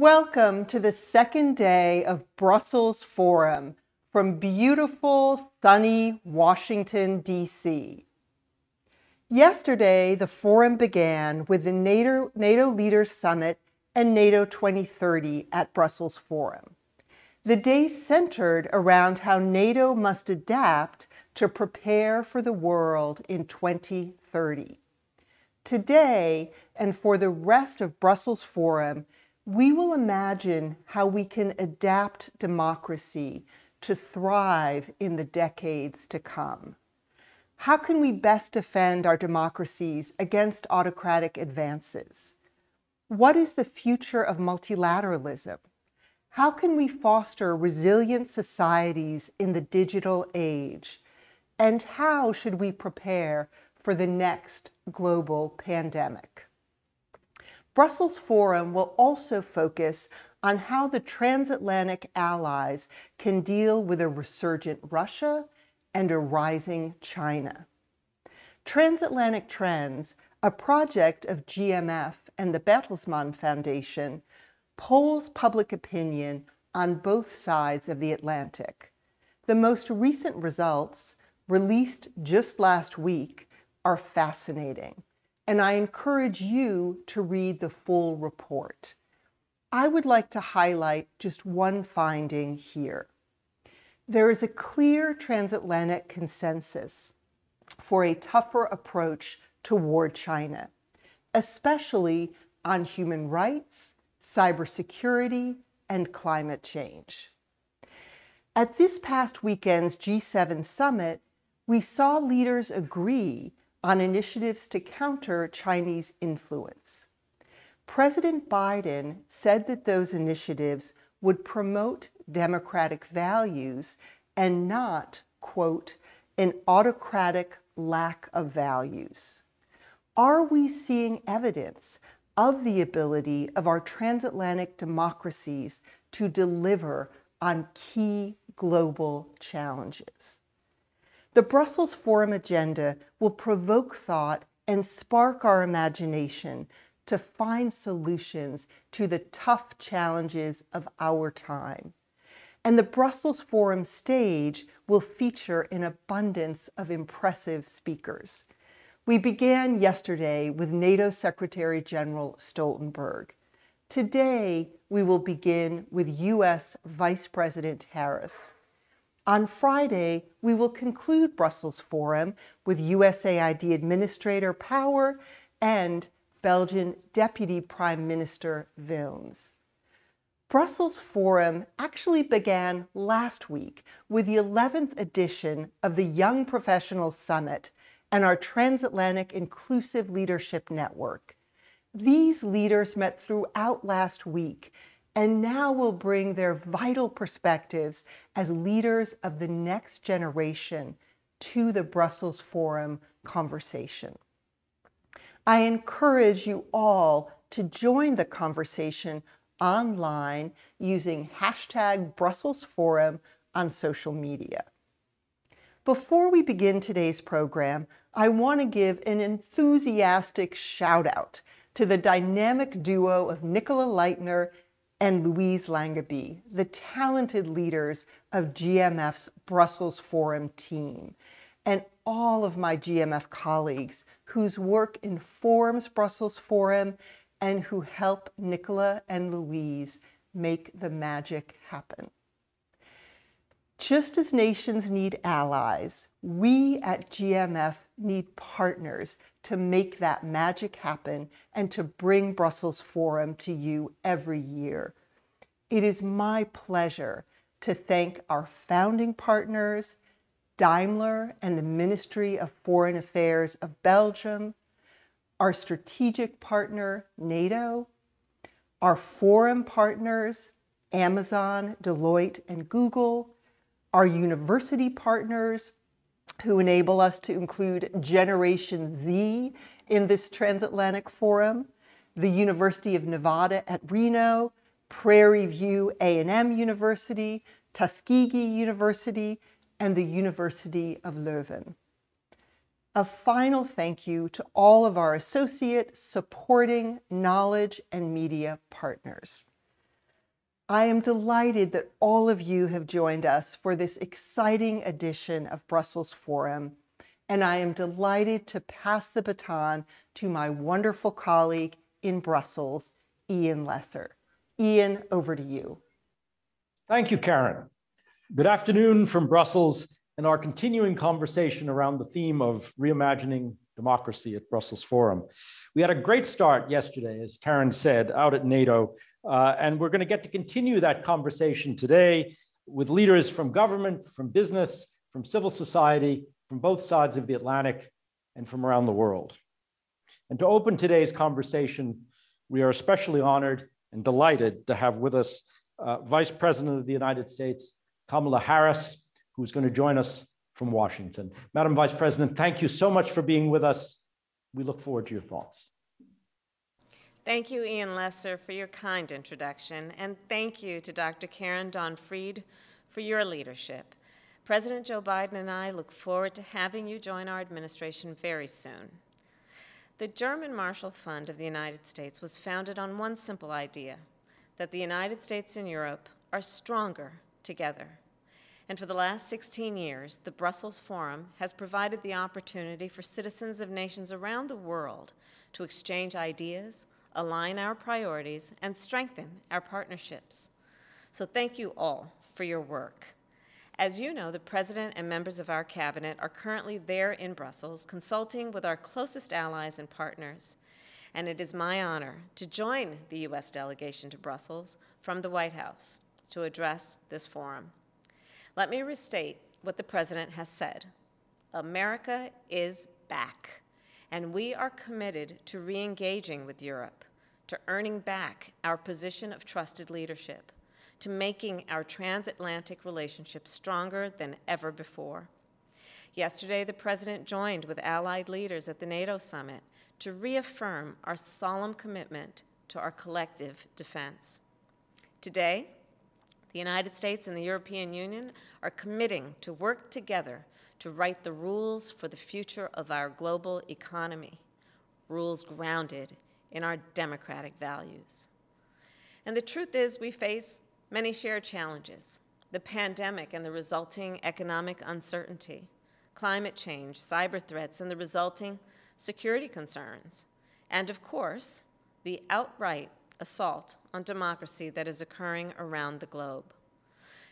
Welcome to the second day of Brussels Forum from beautiful, sunny Washington, D.C. Yesterday, the forum began with the NATO, NATO Leaders Summit and NATO 2030 at Brussels Forum. The day centered around how NATO must adapt to prepare for the world in 2030. Today, and for the rest of Brussels Forum, we will imagine how we can adapt democracy to thrive in the decades to come. How can we best defend our democracies against autocratic advances? What is the future of multilateralism? How can we foster resilient societies in the digital age? And how should we prepare for the next global pandemic? Brussels Forum will also focus on how the transatlantic allies can deal with a resurgent Russia and a rising China. Transatlantic Trends, a project of GMF and the Bertelsmann Foundation, polls public opinion on both sides of the Atlantic. The most recent results, released just last week, are fascinating and I encourage you to read the full report. I would like to highlight just one finding here. There is a clear transatlantic consensus for a tougher approach toward China, especially on human rights, cybersecurity, and climate change. At this past weekend's G7 summit, we saw leaders agree on initiatives to counter Chinese influence. President Biden said that those initiatives would promote democratic values and not, quote, an autocratic lack of values. Are we seeing evidence of the ability of our transatlantic democracies to deliver on key global challenges? The Brussels Forum agenda will provoke thought and spark our imagination to find solutions to the tough challenges of our time. And the Brussels Forum stage will feature an abundance of impressive speakers. We began yesterday with NATO Secretary General Stoltenberg. Today, we will begin with U.S. Vice President Harris. On Friday, we will conclude Brussels Forum with USAID Administrator Power and Belgian Deputy Prime Minister Wilmès. Brussels Forum actually began last week with the 11th edition of the Young Professionals Summit and our Transatlantic Inclusive Leadership Network. These leaders met throughout last week and now will bring their vital perspectives as leaders of the next generation to the Brussels Forum conversation. I encourage you all to join the conversation online using hashtag Brussels Forum on social media. Before we begin today's program, I want to give an enthusiastic shout out to the dynamic duo of Nicola Leitner and Louise Langeby, the talented leaders of GMF's Brussels Forum team, and all of my GMF colleagues whose work informs Brussels Forum and who help Nicola and Louise make the magic happen. Just as nations need allies, we at GMF need partners to make that magic happen and to bring Brussels Forum to you every year. It is my pleasure to thank our founding partners, Daimler and the Ministry of Foreign Affairs of Belgium, our strategic partner, NATO, our forum partners, Amazon, Deloitte, and Google, our university partners, who enable us to include Generation Z in this transatlantic forum, the University of Nevada at Reno, Prairie View A&M University, Tuskegee University, and the University of Leuven. A final thank you to all of our associate, supporting, knowledge, and media partners. I am delighted that all of you have joined us for this exciting edition of Brussels Forum, and I am delighted to pass the baton to my wonderful colleague in Brussels, Ian Lesser. Ian, over to you. Thank you, Karen. Good afternoon from Brussels and our continuing conversation around the theme of reimagining democracy at Brussels Forum. We had a great start yesterday, as Karen said, out at NATO, uh, and we're going to get to continue that conversation today with leaders from government, from business, from civil society, from both sides of the Atlantic, and from around the world. And to open today's conversation, we are especially honored and delighted to have with us uh, Vice President of the United States, Kamala Harris, who's going to join us from Washington. Madam Vice President, thank you so much for being with us. We look forward to your thoughts. Thank you, Ian Lesser, for your kind introduction, and thank you to Dr. Karen Donfried for your leadership. President Joe Biden and I look forward to having you join our administration very soon. The German Marshall Fund of the United States was founded on one simple idea that the United States and Europe are stronger together. And for the last 16 years, the Brussels Forum has provided the opportunity for citizens of nations around the world to exchange ideas, align our priorities, and strengthen our partnerships. So thank you all for your work. As you know, the President and members of our cabinet are currently there in Brussels consulting with our closest allies and partners. And it is my honor to join the U.S. delegation to Brussels from the White House to address this forum. Let me restate what the President has said. America is back, and we are committed to re-engaging with Europe, to earning back our position of trusted leadership, to making our transatlantic relationship stronger than ever before. Yesterday, the President joined with allied leaders at the NATO summit to reaffirm our solemn commitment to our collective defense. Today, the United States and the European Union are committing to work together to write the rules for the future of our global economy, rules grounded in our democratic values. And the truth is, we face many shared challenges the pandemic and the resulting economic uncertainty, climate change, cyber threats, and the resulting security concerns, and of course, the outright assault on democracy that is occurring around the globe.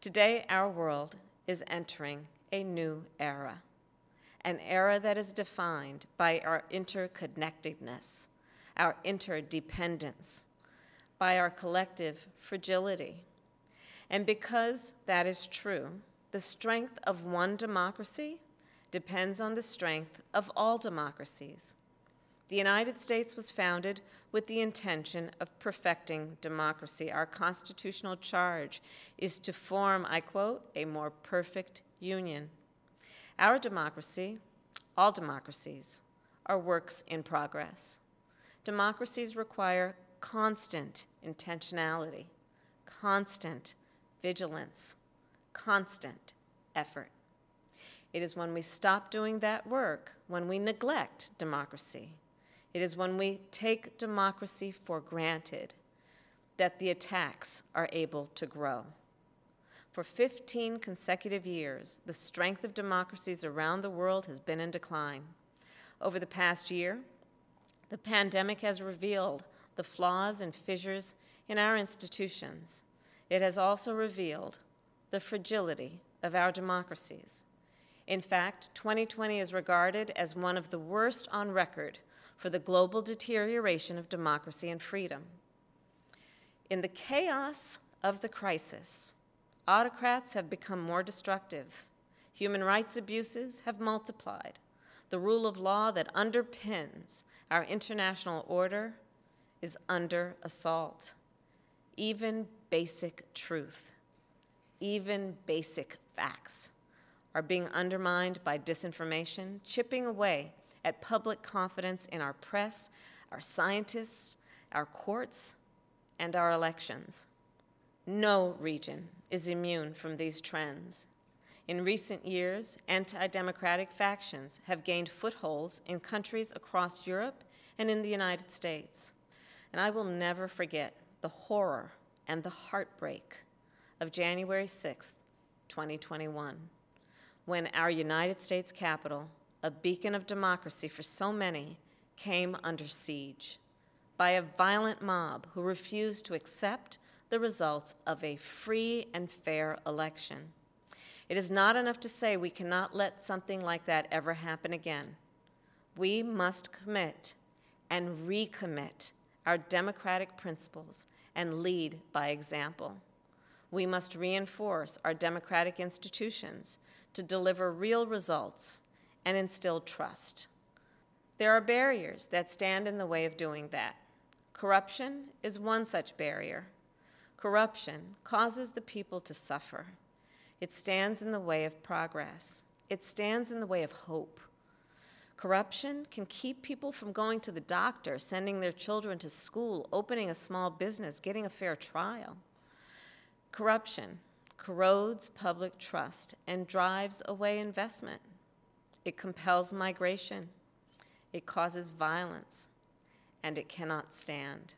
Today, our world is entering a new era, an era that is defined by our interconnectedness, our interdependence, by our collective fragility. And because that is true, the strength of one democracy depends on the strength of all democracies. The United States was founded with the intention of perfecting democracy. Our constitutional charge is to form, I quote, a more perfect union. Our democracy, all democracies, are works in progress. Democracies require constant intentionality, constant vigilance, constant effort. It is when we stop doing that work, when we neglect democracy, it is when we take democracy for granted that the attacks are able to grow. For 15 consecutive years, the strength of democracies around the world has been in decline. Over the past year, the pandemic has revealed the flaws and fissures in our institutions. It has also revealed the fragility of our democracies. In fact, 2020 is regarded as one of the worst on record for the global deterioration of democracy and freedom. In the chaos of the crisis, autocrats have become more destructive. Human rights abuses have multiplied. The rule of law that underpins our international order is under assault. Even basic truth, even basic facts are being undermined by disinformation, chipping away at public confidence in our press, our scientists, our courts, and our elections. No region is immune from these trends. In recent years, anti-democratic factions have gained footholds in countries across Europe and in the United States. And I will never forget the horror and the heartbreak of January 6, 2021, when our United States Capitol, a beacon of democracy for so many, came under siege by a violent mob who refused to accept the results of a free and fair election. It is not enough to say we cannot let something like that ever happen again. We must commit and recommit our democratic principles and lead by example. We must reinforce our democratic institutions to deliver real results and instill trust. There are barriers that stand in the way of doing that. Corruption is one such barrier. Corruption causes the people to suffer. It stands in the way of progress. It stands in the way of hope. Corruption can keep people from going to the doctor, sending their children to school, opening a small business, getting a fair trial. Corruption corrodes public trust and drives away investment. It compels migration. It causes violence. And it cannot stand.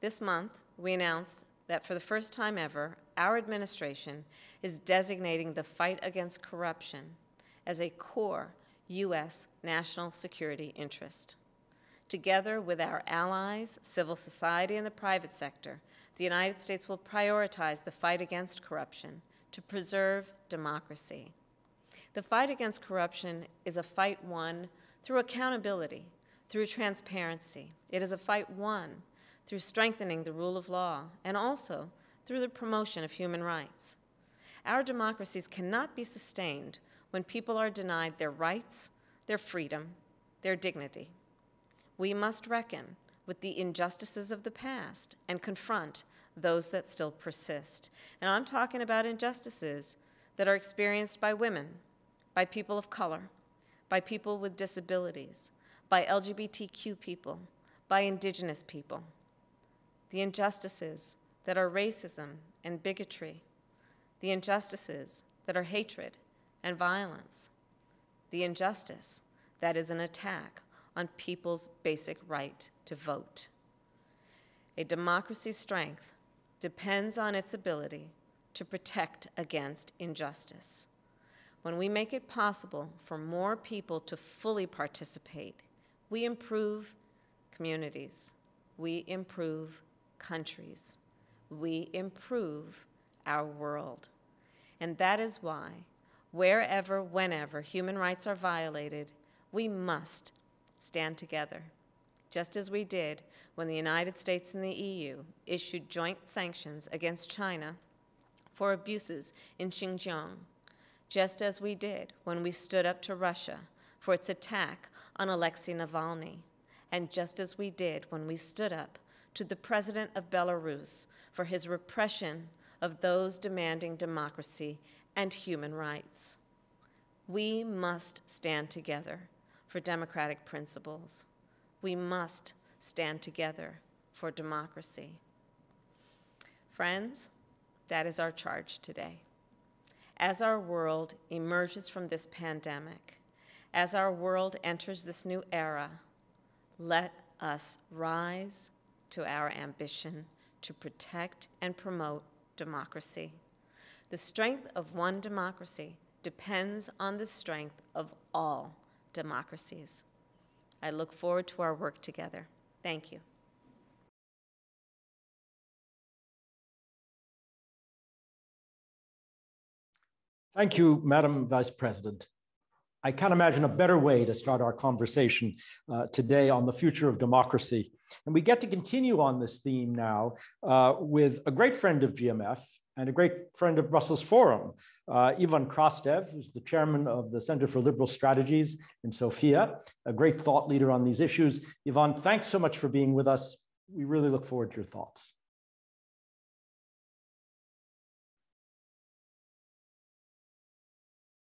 This month, we announced that for the first time ever, our administration is designating the fight against corruption as a core U.S. national security interest. Together with our allies, civil society, and the private sector, the United States will prioritize the fight against corruption to preserve democracy. The fight against corruption is a fight won through accountability, through transparency. It is a fight won through strengthening the rule of law and also through the promotion of human rights. Our democracies cannot be sustained when people are denied their rights, their freedom, their dignity. We must reckon with the injustices of the past and confront those that still persist. And I'm talking about injustices that are experienced by women, by people of color, by people with disabilities, by LGBTQ people, by indigenous people. The injustices that are racism and bigotry, the injustices that are hatred and violence, the injustice that is an attack on people's basic right to vote. A democracy's strength depends on its ability to protect against injustice. When we make it possible for more people to fully participate, we improve communities, we improve countries, we improve our world. And that is why, wherever, whenever human rights are violated, we must stand together, just as we did when the United States and the EU issued joint sanctions against China for abuses in Xinjiang, just as we did when we stood up to Russia for its attack on Alexei Navalny, and just as we did when we stood up to the President of Belarus for his repression of those demanding democracy and human rights. We must stand together for democratic principles. We must stand together for democracy. Friends, that is our charge today. As our world emerges from this pandemic, as our world enters this new era, let us rise to our ambition to protect and promote democracy. The strength of one democracy depends on the strength of all democracies. I look forward to our work together. Thank you. Thank you, Madam Vice President. I can't imagine a better way to start our conversation uh, today on the future of democracy. And we get to continue on this theme now uh, with a great friend of GMF and a great friend of Brussels Forum, uh, Ivan Krastev, who's the chairman of the Center for Liberal Strategies in Sofia, a great thought leader on these issues. Ivan, thanks so much for being with us. We really look forward to your thoughts.